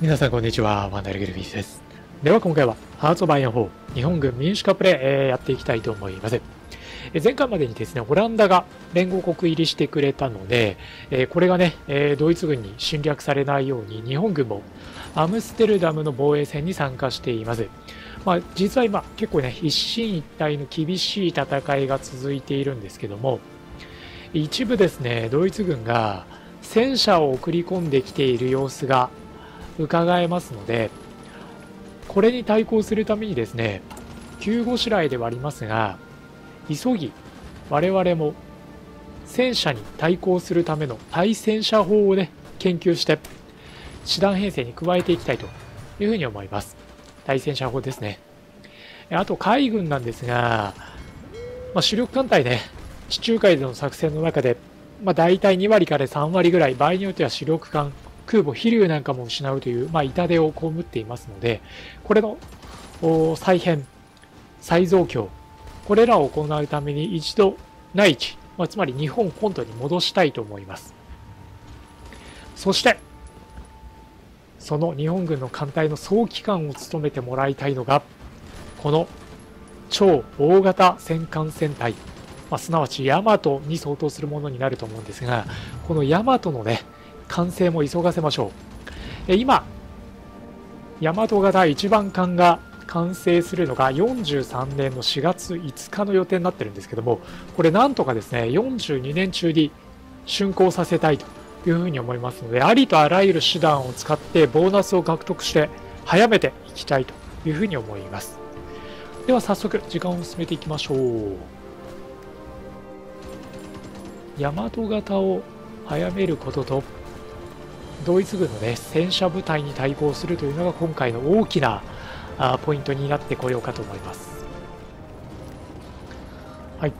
皆さんこんにちは、ワンダルグルフィスです。では今回は、ハーツオバイアン4、日本軍民主化プレイ、えー、やっていきたいと思います。前回までにですね、オランダが連合国入りしてくれたので、えー、これがね、えー、ドイツ軍に侵略されないように、日本軍もアムステルダムの防衛戦に参加しています。まあ、実は今、結構ね、一進一退の厳しい戦いが続いているんですけども、一部ですね、ドイツ軍が戦車を送り込んできている様子が伺えますので、これに対抗するためにですね、急ごしらえではありますが、急ぎ我々も戦車に対抗するための対戦車法をね、研究して、師団編成に加えていきたいというふうに思います。対戦車法ですね。あと海軍なんですが、まあ、主力艦隊ね、地中海での作戦の中で、まあ、大体2割から3割ぐらい、場合によっては主力艦空母飛龍なんかも失うという、まあ、痛手を被っていますので、これの再編、再増強、これらを行うために一度内地、まあ、つまり日本本土に戻したいと思います。そして、その日本軍の艦隊の総機関を務めてもらいたいのが、この超大型戦艦戦隊、まあ、すなわちヤマトに相当するものになると思うんですが、このヤマトのね、完成も急がせましょう。今、大和型一番艦が完成するのが43年の4月5日の予定になってるんですけども、これなんとかですね、42年中に竣工させたいというふうに思いますので、ありとあらゆる手段を使ってボーナスを獲得して早めていきたいというふうに思います。では早速時間を進めていきましょう。大和型を早めることとドイツ軍の、ね、戦車部隊に対抗するというのが今回の大きなあポイントになってこようかと思います。はい、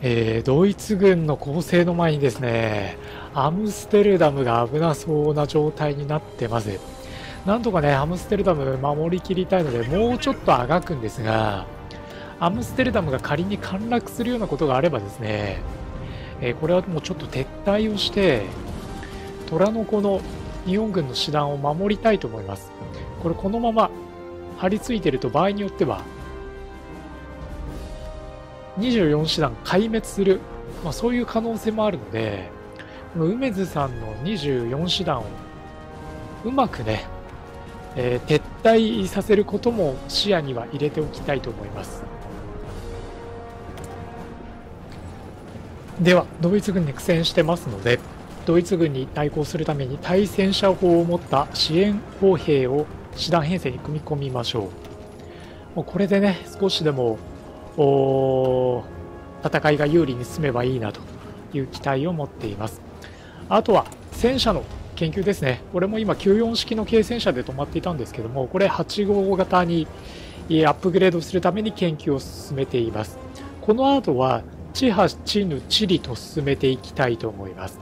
えー、ドイツ軍の攻勢の前にですねアムステルダムが危なそうな状態になってます。なんとかね、アムステルダム守りきりたいので、もうちょっとあがくんですが、アムステルダムが仮に陥落するようなことがあればですね、えー、これはもうちょっと撤退をして、虎の子の日本軍の師団を守りたいと思います。これこのまま張り付いてると場合によっては24師団壊滅する、まあ、そういう可能性もあるのでこの梅津さんの24師団をうまくね、えー、撤退させることも視野には入れておきたいと思いますではドイツ軍に苦戦してますのでドイツ軍に対抗するために対戦車砲を持った支援砲兵を師団編成に組み込みましょう。もうこれでね、少しでも戦いが有利に進めばいいなという期待を持っています。あとは戦車の研究ですね。これも今94式の軽戦車で止まっていたんですけども、これ8号型にアップグレードするために研究を進めています。この後は、地波地ぬ地理と進めていきたいと思います。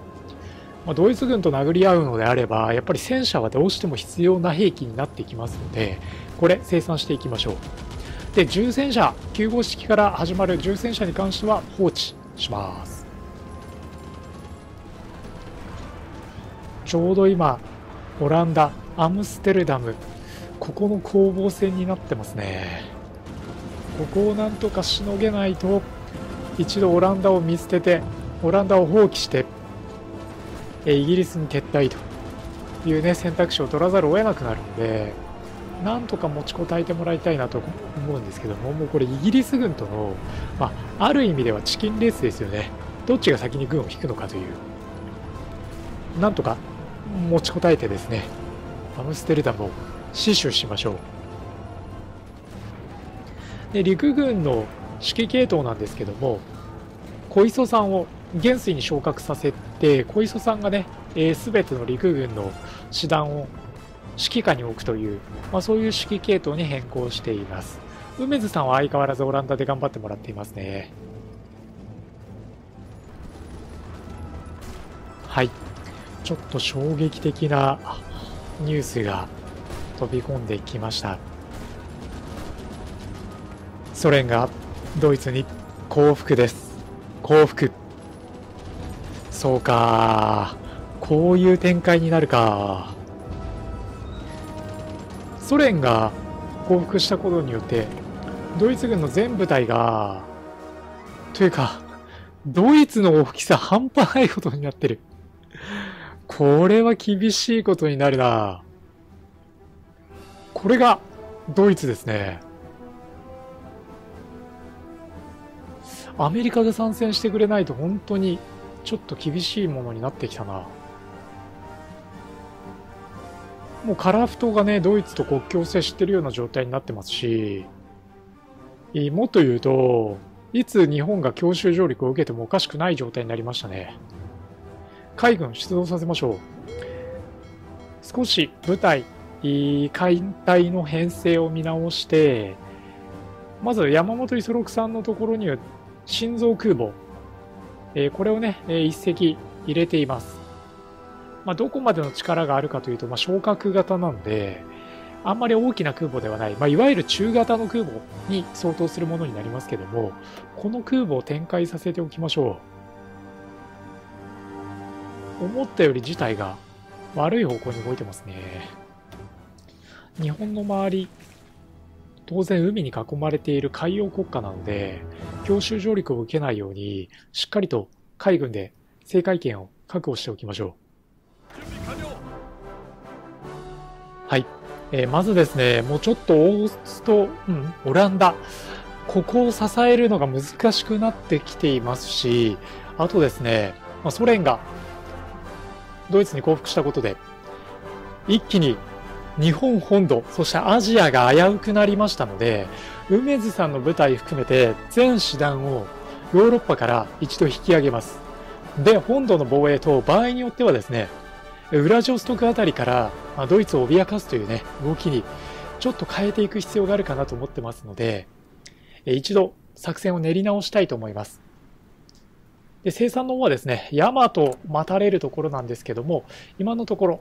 まあ、ドイツ軍と殴り合うのであれば、やっぱり戦車はどうしても必要な兵器になってきますので、これ生産していきましょう。で、重戦車、9号式から始まる重戦車に関しては放置します。ちょうど今、オランダ、アムステルダム、ここの攻防戦になってますね。ここをなんとかしのげないと、一度オランダを見捨てて、オランダを放棄して、イギリスに撤退という、ね、選択肢を取らざるを得なくなるので、なんとか持ちこたえてもらいたいなと思うんですけども、もうこれ、イギリス軍との、まあ、ある意味ではチキンレースですよね、どっちが先に軍を引くのかという、なんとか持ちこたえてですね、アムステルダムを死守しましょう。で陸軍の指揮系統なんですけども、小磯さんを元帥に昇格させて小磯さんがね、えー、全ての陸軍の師団を指揮下に置くという、まあ、そういう指揮系統に変更しています。梅津さんは相変わらずオランダで頑張ってもらっていますね。はい。ちょっと衝撃的なニュースが飛び込んできました。ソ連がドイツに降伏です。降伏。そうかこういう展開になるかソ連が降伏したことによって、ドイツ軍の全部隊が、というか、ドイツの大きさ半端ないことになってる。これは厳しいことになるなこれがドイツですね。アメリカが参戦してくれないと本当にちょっと厳しいものになってきたな。もうカラフトがね、ドイツと国境を接してるような状態になってますし、もっと言うと、いつ日本が強襲上陸を受けてもおかしくない状態になりましたね。海軍出動させましょう。少し部隊、海隊の編成を見直して、まず山本五十六さんのところには心臓空母、え、これをね、えー、一隻入れています。まあ、どこまでの力があるかというと、まあ、昇格型なんで、あんまり大きな空母ではない、まあ、いわゆる中型の空母に相当するものになりますけども、この空母を展開させておきましょう。思ったより事態が悪い方向に動いてますね。日本の周り、当然海に囲まれている海洋国家なので、強襲上陸を受けないように、しっかりと海軍で制海権を確保しておきましょう。はい。えー、まずですね、もうちょっとオースト、うん、オランダ、ここを支えるのが難しくなってきていますし、あとですね、まあ、ソ連がドイツに降伏したことで、一気に日本本土、そしてアジアが危うくなりましたので、梅津さんの部隊含めて全師団をヨーロッパから一度引き上げます。で、本土の防衛と場合によってはですね、ウラジオストクあたりからドイツを脅かすというね、動きにちょっと変えていく必要があるかなと思ってますので、一度作戦を練り直したいと思います。で生産の方はですね、ヤマト待たれるところなんですけども、今のところ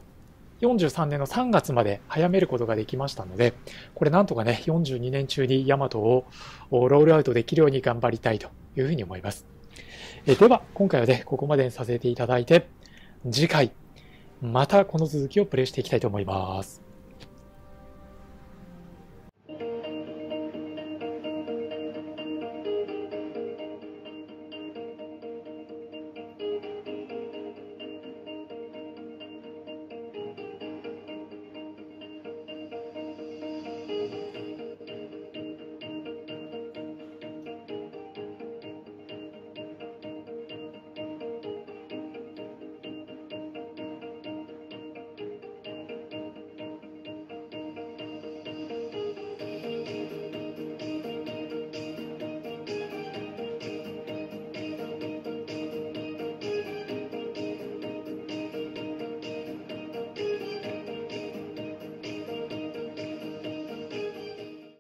43年の3月まで早めることができましたので、これなんとかね、42年中にヤマトをロールアウトできるように頑張りたいというふうに思います。えでは、今回はね、ここまでにさせていただいて、次回、またこの続きをプレイしていきたいと思います。